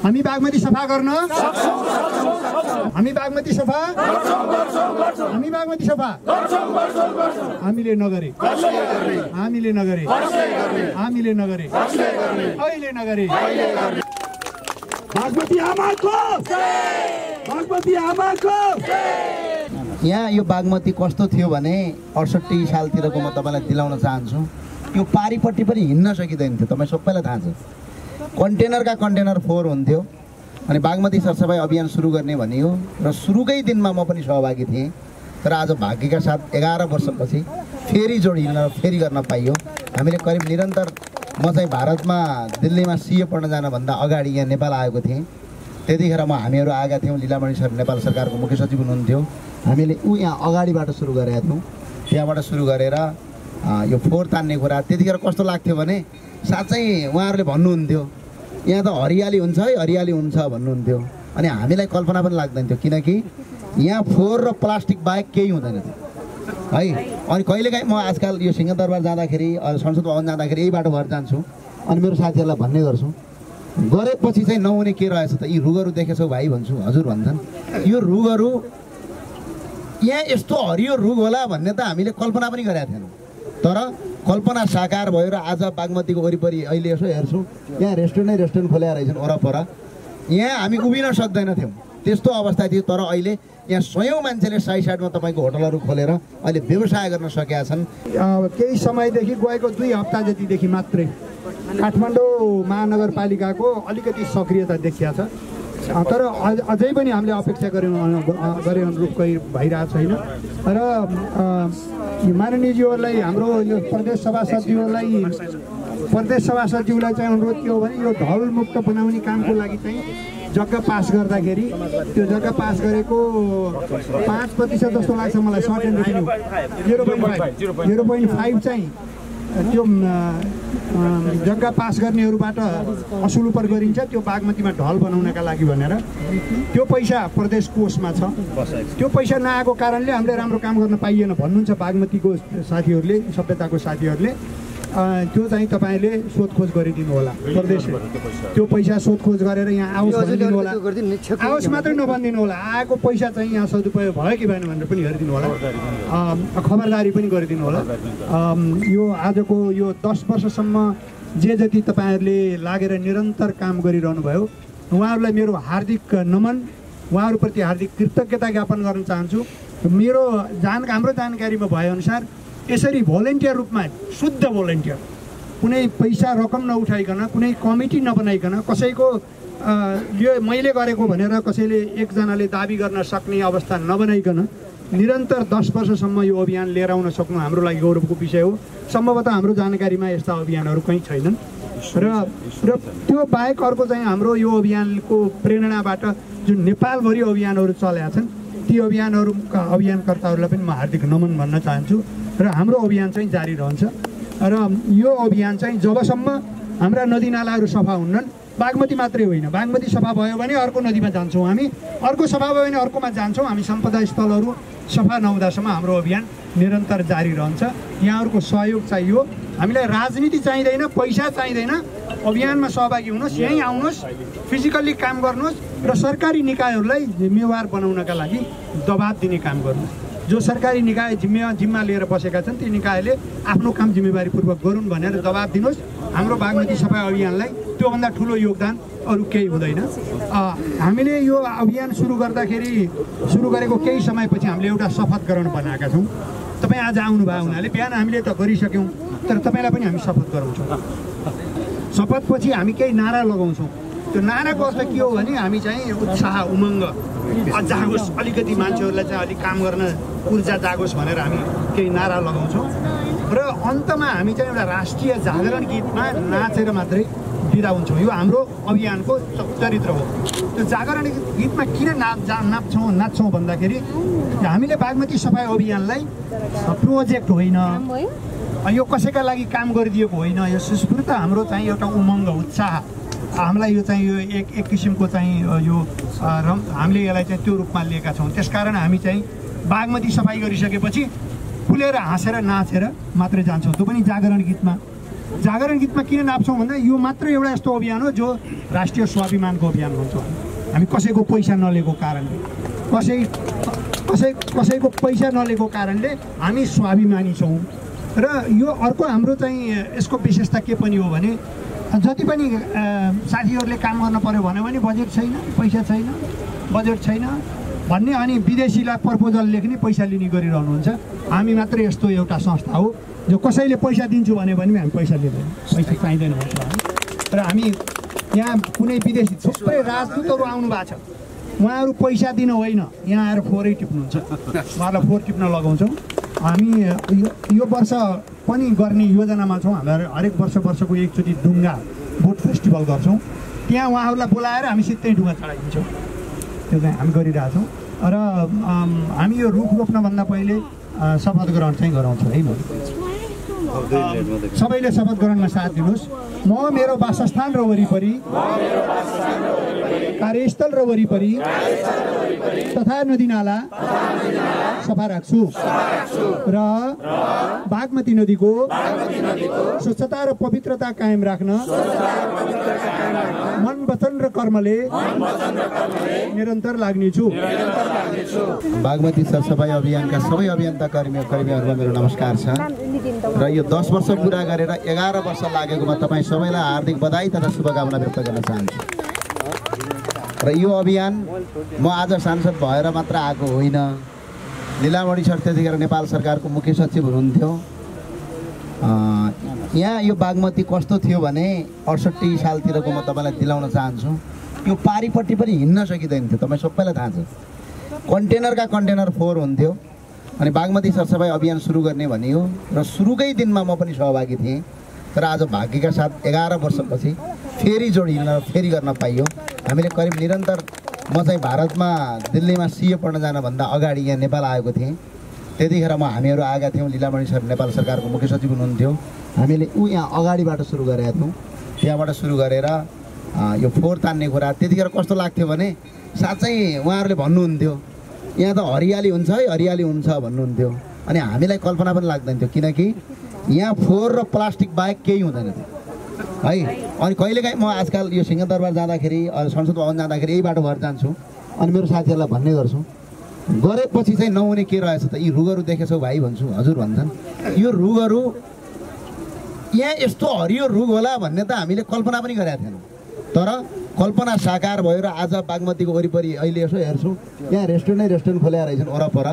हामी बागमती सफा गर्न? हामी बागमती सफा? हामी बागमती सफा? हामीले नगरे। हामीले नगरे। हामीले नगरे। अहिले नगरे। बागमती आमाको। बागमती आमाको। यहाँ यो बागमती कस्तो थियो भने अडसट्ठी सालतिरको म तपाईँलाई दिलाउन चाहन्छु। यो पारिपट्टि पनि हिँड्न सकिँदैन थियो। तपाईँ सबैलाई थाहा छ। कन्टेनरका कन्टेनर फोहोर हुन्थ्यो। अनि बागमती सरसफाइ अभियान सुरु गर्ने भनियो। र सुरुकै दिनमा म पनि सहभागी थिएँ। तर आज भाग्यका साथ एघार वर्षपछि फेरि जोडिन फेरि गर्न पाइयो। हामीले करिब निरन्तर म चाहिँ भारतमा दिल्लीमा सिए पढ्न जानुभन्दा अगाडि यहाँ नेपाल आएको थिएँ। त्यतिखेर म हामीहरू आएका थियौँ लिलामणि सर नेपाल सरकारको मुख्य सचिव हुनुहुन्थ्यो। हामीले ऊ यहाँ अगाडिबाट सुरु गरेका थियौँ। त्यहाँबाट सुरु गरेर यो फोहोर तान्ने कुरा। त्यतिखेर कस्तो लाग्थ्यो भने साँच्चै उहाँहरूले भन्नुहुन्थ्यो यहाँ त हरियाली हुन्छ है हरियाली हुन्छ भन्नुहुन्थ्यो। अनि हामीलाई कल्पना पनि लाग्दैन थियो किनकि यहाँ फोहोर र प्लास्टिक बाहेक केही हुँदैन थियो। है? अनि कहिलेकाहीँ म आजकल यो सिंहदरबार जाँदाखेरि संसद भवन जाँदाखेरि यही बाटो भएर जान्छु। अनि मेरो साथीहरूलाई भन्ने गर्छु गरेपछि चाहिँ नहुने के रहेछ त? यी रुगहरू देखेछौ भाइ भन्छु हजुर भन्छन्। यो रुगहरू यहाँ यस्तो हरियो रुग होला भन्ने त हामीले कल्पना पनि गरेका थिएनौँ। तर कल्पना साकार भयो र आज बागमतीको वरिपरि अहिले यसो हेर्छु। यहाँ रेस्टुरेन्टै रेस्टुरेन्ट खोलेर रहेछन् वरपर। यहाँ हामी उभिन सक्दैनथ्यौँ। त्यस्तो अवस्था थियो तर अहिले यहाँ सयौँ मान्छेले साइड साइडमा तपाईँको होटलहरू खोलेर अहिले व्यवसाय गर्न सकेका छन्। केही समयदेखि गएको दुई हप्ता जतिदेखि मात्रै काठमाडौँ महानगरपालिकाको अलिकति सक्रियता देखिया छ। तर अझ- पनि हामीले अपेक्षा गरे गरे अनुरूप कोही भइरहेको छैन। र माननीयज्यूहरूलाई हाम्रो यो प्रदेश सभा सचिवलाई प्रदेश सभा सचिवलाई चाहिँ अनुरोध के हो भने यो ढल मुक्त बनाउने कामको लागि चाहिँ जग्गा पास गर्दाखेरि त्यो जग्गा पास गरेको पाँच प्रतिशत जस्तो लाग्छ मलाई short and revenue zero point five. Zero point five चाहिँ त्यो जग्गा पास गर्नेहरूबाट असुल उपर गरिन्छ त्यो बागमतीमा ढल बनाउनका लागि भनेर। त्यो पैसा प्रदेश कोषमा छ। त्यो पैसा नआएको कारणले हामीले राम्रो काम गर्न पाइएन भन्नुहुन्छ बागमतीको साथीहरूले सभ्यताको साथीहरूले। त्यो चाहिँ तपाईँले सोधखोज गरिदिनु होला प्रदेशले त्यो पैसा सोधखोज गरेर यहाँ आओस् भनिदिनु होला आओस् मात्रै नभनिदिनु होला आएको पैसा चाहिँ यहाँ सदुपयोग भयो कि भएन भनेर पनि हेरिदिनु होला खबरदारी पनि गरिदिनु होला यो आजको यो दस वर्षसम्म जे जति तपाईँहरूले लागेर निरन्तर काम गरिरहनु भयो उहाँहरूलाई मेरो हार्दिक नमन उहाँहरूप्रति हार्दिक कृतज्ञता ज्ञापन गर्न चाहन्छु। मेरो जान हाम्रो जानकारीमा भएअनुसार यसरी भोलिन्टियर रूपमा शुद्ध भोलिन्टियर कुनै पैसा रकम नउठाइकन कुनै कमिटी नबनाइकन कसैको यो मैले गरेको भनेर कसैले एकजनाले दाबी गर्न सक्ने अवस्था नबनाइकन निरन्तर दस वर्षसम्म यो अभियान लिएर आउन सक्नु हाम्रो लागि गौरवको विषय हो। सम्भवतः हाम्रो जानकारीमा यस्ता अभियानहरू कहीँ छैनन्। र र त्यो बाहेक अर्को चाहिँ हाम्रो यो अभियानको प्रेरणाबाट जुन नेपालभरि अभियानहरू चलेका छन् ती अभियानहरूका अभियानकर्ताहरूलाई पनि म हार्दिक नमन भन्न चाहन्छु। र हाम्रो अभियान चाहिँ जारी रहन्छ। र यो अभियान चाहिँ जबसम्म हाम्रा नदीनालाहरू सफा हुन्नन् बागमती मात्रै होइन। बागमती सफा भयो भने अर्को नदीमा जान्छौँ हामी। अर्को सफा भयो भने अर्कोमा जान्छौँ। हामी सम्पदा स्थलहरू सफा नहुँदासम्म हाम्रो अभियान निरन्तर जारी रहन्छ। यहाँहरूको सहयोग चाहियो। हामीलाई राजनीति चाहिँदैन पैसा चाहिँदैन। अभियानमा सहभागी हुनुहोस् यहीँ आउनुहोस् फिजिकल्ली काम गर्नुहोस् र सरकारी निकायहरूलाई जिम्मेवार बनाउनका लागि दबाब दिने काम गर्नुहोस्। जो सरकारी निकाय जिम्मे जिम्मा लिएर बसेका छन् ती निकायले आफ्नो काम जिम्मेवारीपूर्वक गरून् भनेर दबाब दिनुहोस्। हाम्रो बागमती सफाइ अभियानलाई त्योभन्दा ठुलो योगदान अरू केही हुँदैन। हामीले यो अभियान सुरु गर्दाखेरि सुरु गरेको केही समयपछि हामीले एउटा शपथ ग्रहण बनाएका छौँ। तपाईँ आज आउनुभयो हुनाले बिहान हामीले त गरिसक्यौँ तर तपाईँलाई पनि हामी शपथ गराउँछौँ। शपथपछि हामी केही नारा लगाउँछौँ। त्यो नाराको अर्थ के हो भने हामी चाहिँ उत्साह उमङ्ग जागोस् अलिकति मान्छेहरूलाई चाहिँ अलिक काम गर्न ऊर्जा जागोस् भनेर हामी केही नारा लगाउँछौँ। र अन्तमा हामी चाहिँ एउटा राष्ट्रिय जागरण गीतमा नाचेर मात्रै बिदा हुन्छौँ। यो हाम्रो अभियानको चरित्र हो। त्यो जागरण गीतमा किन नाच जा नाच्छौँ नाच्छौँ भन्दाखेरि हामीले बागमती सफाइ अभियानलाई प्रोजेक्ट होइन। यो कसैका लागि काम गरिदिएको होइन। यो सुस्फूर्त हाम्रो चाहिँ एउटा उमङ्ग उत्साह। हामीलाई यो चाहिँ यो एक एक किसिमको चाहिँ यो हामीले यसलाई चाहिँ त्यो रूपमा लिएका छौँ। त्यसकारण हामी चाहिँ बागमती सफाइ गरिसकेपछि फुलेर हाँसेर नाचेर मात्रै जान्छौँ। त्यो पनि जागरण गीतमा। जागरण गीतमा किन नाप्छौँ भन्दा यो मात्र एउटा यस्तो अभियान हो जो राष्ट्रिय स्वाभिमानको अभियान भन्छौँ। हामी कसैको पैसा नलिएको कारणले कसै कसै कसैको पैसा नलिएको कारणले हामी स्वाभिमानी छौँ। र यो अर्को हाम्रो चाहिँ यसको विशेषता के पनि हो भने जति पनि साथीहरूले काम गर्नु पऱ्यो भन्यो भने बजेट छैन पैसा छैन बजेट छैन भन्ने अनि विदेशीलाई प्रपोजल लेख्ने पैसा लिने गरिरहनुहुन्छ। हामी मात्र यस्तो एउटा संस्था हो जो कसैले पैसा दिन्छु भने पनि हामी पैसा लिँदैन। पैसा चाहिँदैन र हामी यहाँ कुनै विदेशी थुप्रै राजदूतहरू आउनु भएको छ। उहाँहरू पैसा दिन होइन यहाँ आएर फोरै टिप्नुहुन्छ। उहाँलाई फोहोर टिप्न लगाउँछौँ। हामी यो वर्ष पनि गर्ने योजनामा छौँ हाम्रो हरेक वर्ष वर्षको एकचोटि डुङ्गा बोट फेस्टिभल गर्छौँ। त्यहाँ उहाँहरूलाई बोलाएर हामी सिधै डुङ्गा चढाइदिन्छौँ। त्यो चाहिँ हामी गरिरहेछौँ र हामी यो रुख रोप्नभन्दा पहिले शपथ ग्रहण चाहिँ गराउँछौँ है सबैले शपथ ग्रहणमा साथ दिनुहोस्। म मेरो वासस्थान र वरिपरि कार्यस्थल र वरिपरि तथा नदीनाला सफा राख्छु। र बागमती नदीको स्वच्छता र पवित्रता कायम राख्न मन वचन र कर्मले निरन्तर लाग्नेछु बागमती सरसफाइ अभियानका सबै अभियन्ता कर्मी कर्मीहरूमा मेरो नमस्कार छ। र यो दस वर्ष पुरा गरेर एघार वर्ष लागेकोमा तपाईँ सबैलाई हार्दिक बधाई तथा शुभकामना व्यक्त गर्न चाहन्छु। र यो अभियान म आज सांसद भएर मात्र आएको होइन। लिलामणि सर त्यतिखेर नेपाल सरकारको मुख्य सचिव हुनुहुन्थ्यो। यहाँ यो बागमती कस्तो थियो भने अडसट्ठी सालतिरको म तपाईँलाई दिलाउन चाहन्छु। यो पारिपट्टि पनि हिँड्न सकिँदैन थियो तपाईँ सबैलाई थाहा छ। कन्टेनरका कन्टेनर फोहोर हुन्थ्यो। अनि बागमती सरसफाइ अभियान सुरु गर्ने भनियो। र सुरुकै दिनमा म पनि सहभागी थिएँ। तर आज भाग्यका साथ एघार वर्षपछि फेरि जोडिन फेरि गर्न पाइयो। हामीले करिब निरन्तर म चाहिँ भारतमा दिल्लीमा सिए पढ्न जानुभन्दा अगाडि यहाँ नेपाल आएको थिएँ। त्यतिखेर म हामीहरू आएका थियौँ लिलामणि सर नेपाल सरकारको मुख्य सचिव हुनुहुन्थ्यो। हामीले ऊ यहाँ अगाडिबाट सुरु गरेका थियौँ। त्यहाँबाट सुरु गरेर यो फोहोर तान्ने कुरा त्यतिखेर कस्तो लाग्थ्यो भने साँच्चै उहाँहरूले भन्नुहुन्थ्यो यहाँ त हरियाली हुन्छ है हरियाली हुन्छ भन्नुहुन्थ्यो। अनि हामीलाई कल्पना पनि लाग्दैन थियो किनकि यहाँ फोहोर र प्लास्टिक बाहेक केही हुँदैन थियो। है? अनि कहिलेकाहीँ म आजकल यो सिंहदरबार जाँदाखेरि संसद भवन जाँदाखेरि यही बाटो भएर जान्छु। अनि मेरो साथीहरूलाई भन्ने गर्छु गरेपछि चाहिँ नहुने के रहेछ त? यी रुखहरू देखेछौ भाइ भन्छु हजुर भन्छन्। यो रुखहरू यहाँ यस्तो हरियो रुख होला भन्ने त हामीले कल्पना पनि गरेका थिएनौँ। तर कल्पना साकार भयो र आज बागमतीको वरिपरि अहिले यसो हेर्छु यहाँ रेस्टुरेन्टै रेस्टुरेन्ट खोलेर रहेछन् वरपर।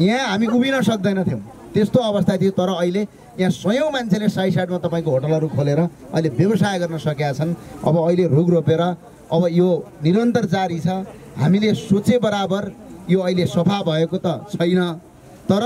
यहाँ हामी उभिन सक्दैनथ्यौँ त्यस्तो अवस्था थियो तर अहिले यहाँ सयौँ मान्छेले साइड साइडमा तपाईँको होटलहरू खोलेर अहिले व्यवसाय गर्न सकेका छन्। अब अहिले रुख रोपेर अब यो निरन्तर जारी छ। हामीले सोचे बराबर यो अहिले सफा भएको त छैन। तर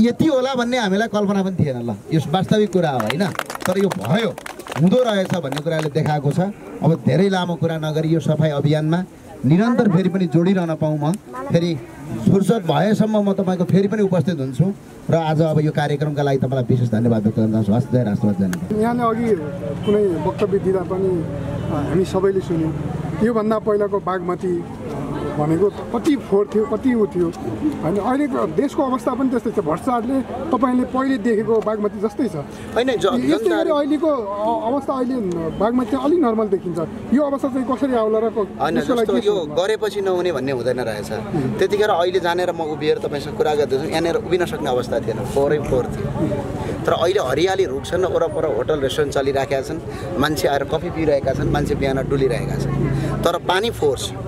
यति होला भन्ने हामीलाई कल्पना पनि थिएन ल। यो वास्तविक कुरा हो होइन? तर यो भयो। हुँदो रहेछ भन्ने कुराले देखाएको छ। अब धेरै लामो कुरा नगरी यो सफाइ अभियानमा निरन्तर फेरि पनि जोडिरहन पाऊँ म। फेरि फुर्सद भएसम्म म तपाईँको फेरि पनि उपस्थित हुन्छु र आज अब यो कार्यक्रमका लागि तपाईँलाई विशेष धन्यवाद व्यक्त गर्न चाहन्छु। हस् जय राष्ट्रवाद यहाँले अघि कुनै वक्तव्य दिँदा पनि हामी सबैले सुन्यौँ। योभन्दा पहिलाको बागमती भनेको कति फोहोर थियो कति ऊ थियो। होइन अहिलेको देशको अवस्था पनि त्यस्तै छ। भ्रष्टाचारले तपाईँले पहिले देखेको बागमती जस्तै छ। होइन यस्तै गरी अहिलेको अवस्था अहिले बागमती चाहिँ अलिक नर्मल देखिन्छ। यो अवस्था चाहिँ कसरी आउला र यो? गरेपछि नहुने भन्ने हुँदैन रहेछ। त्यतिखेर अहिले जानेर म उभिएर तपाईँसँग कुरा गर्दैछु यहाँनिर उभिन सक्ने अवस्था थिएन। फोहोरै फोहोर थियो। तर अहिले हरियाली रुख छन् वरपर होटल रेस्टुरेन्ट चलिराखेका छन्। मान्छे आएर कफी पिइरहेका छन् मान्छे बिहान डुलिरहेका छन्। तर पानी फोहोर छ।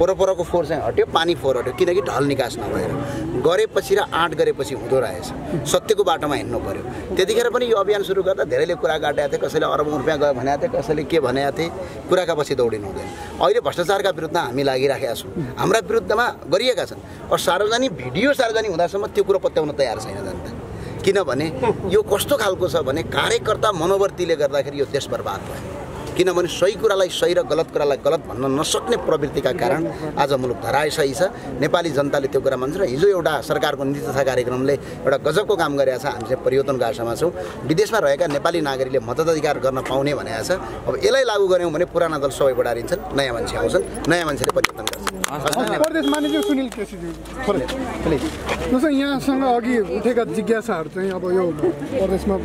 वरपरको फोहोर चाहिँ हट्यो पानी फोहोर हट्यो किनकि ढल निकास नभएर। गरेपछि र आँट गरेपछि हुँदो रहेछ। सत्यको बाटोमा हिँड्नु पर्यो। त्यतिखेर पनि यो अभियान सुरु गर्दा धेरैले कुरा काटेका थिए कसैले अरब रुपियाँ गयो भनेको थिए कसैले के भनेका थिए कुराका पछि दौडिनु हुँदैन। अहिले भ्रष्टाचारका विरुद्ध हामी लागिराखेका छौँ। हाम्रा विरुद्धमा गरिएका छन्। अब सार्वजनिक भिडियो सार्वजनिक हुँदासम्म त्यो कुरो पत्याउन तयार छैन जनता। किनभने यो कस्तो खालको छ भने कार्यकर्ता मनोवर्तीले गर्दाखेरि यो देश बर्बाद भयो। किनभने सही कुरालाई सही र गलत कुरालाई गलत भन्न नसक्ने प्रवृत्तिका कारण आज मुलुक धरायसही छ। नेपाली जनताले त्यो कुरा मान्छ र हिजो एउटा सरकारको नीति तथा कार्यक्रमले एउटा गजबको काम गरेका छ। हामी चाहिँ परिवर्तनको आशामा छौँ। विदेशमा रहेका नेपाली नागरिकले मताधिकार गर्न पाउने भनेको छ। अब यसलाई लागू गऱ्यौँ भने पुराना दल सबै बढारिन्छन् नयाँ मान्छे आउँछन् नयाँ मान्छेले परिवर्तन गर्छन् जस्तो यहाँसँग अघि उठेका जिज्ञासाहरू चाहिँ अब यो प्रदेशमा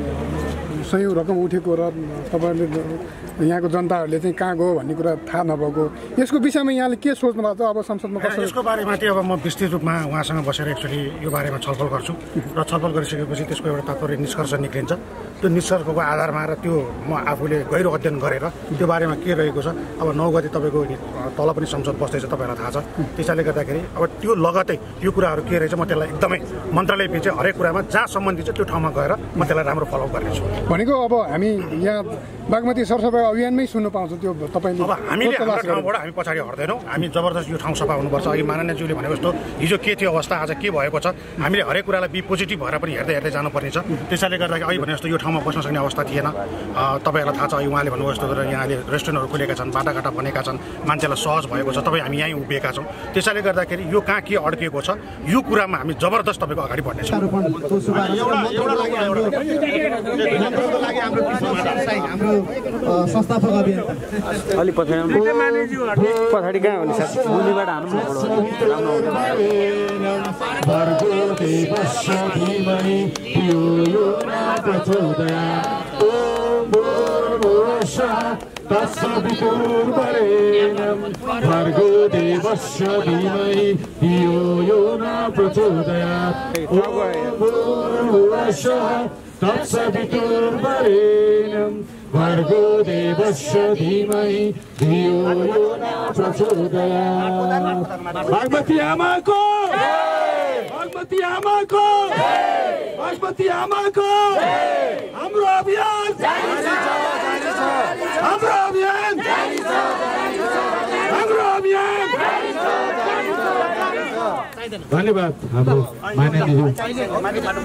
सयौँ रकम उठेको र तपाईँहरूले यहाँको जनताहरूले चाहिँ कहाँ गयो भन्ने कुरा थाहा नभएको। यसको विषयमा यहाँले के सोच्नु भएको छ अब संसदमा यसको बारेमा चाहिँ अब म विस्तृत रूपमा उहाँसँग बसेर एक्चुअली यो बारेमा छलफल गर्छु। र छलफल गरिसकेपछि त्यसको एउटा तात्पर्य निष्कर्ष निक्लिन्छ त्यो निष्कर्षको आधारमा र त्यो म आफूले गहिरो अध्ययन गरेर त्यो बारेमा के रहेको छ अब नौ गति तपाईँको तल पनि संसद बस्दैछ तपाईँहरूलाई थाहा छ। त्यसैले गर्दाखेरि अब त्यो लगतै यो कुराहरू के रहेछ म त्यसलाई एकदमै मन्त्रालय पछि हरेक कुरामा जहाँ सम्बन्धित छ त्यो ठाउँमा गएर म त्यसलाई राम्रो फलोअप गर्नेछु। भनेको अब हामी यहाँ बागमती सरसफाइ अभियानमै सुन्नु पाउँछ त्यो तपाईँले अब हामीले। ठाउँबाट हामी पछाडि हट्दैनौँ। हामी जबरजस्त यो ठाउँ सफा हुनुपर्छ। अघि माननीयज्यूले भनेको जस्तो हिजो के थियो अवस्था आज के भएको छ हामीले हरेक कुरालाई बी पोजिटिभ भएर पनि हेर्दै हेर्दै जानुपर्ने छ त्यसैले गर्दाखेरि अघि भने जस्तो यो ठाउँमा बस्न सक्ने अवस्था थिएन। तपाईँहरूलाई थाहा छ उहाँले भन्नुभयो जस्तो गरेर यहाँले रेस्टुरेन्टहरू खुलेका छन् बाटाघाटा बनेका छन् मान्छेलाई सहज भएको छ तपाईँ हामी यहीँ उभिएका छौँ। त्यसैले गर्दाखेरि यो कहाँ के अड्किएको छ यो कुरामा हामी जबरजस्त तपाईँको अगाडि बढ्नेछौँ वृक्षारोपणको शुभारम्भ मन्त्रको लागि हाम्रो मन्त्रको लागि हाम्रो विश्वनाथ साई हाम्रो अ, संस्थापक अभियन्ता अलिक पछाडि पछाडि कहाँ हो नि सर मुनिबाट हान्नु न भर्गो देवस्य धीमहि धियो यो न प्रचोदयात् ॐ तत्सवितुर्वरेण्यं भर्गो देवस्य धीमहि धियो यो न भर्गो देवस्य धीमहि धियो यो न प्रचोदयात् आमाको बागमती आमाको। बागमती आमाको। हाम्रो अभियान। हाम्रो अभियान। हाम्रो अभियान। धन्यवाद। हाम्रो माननीय।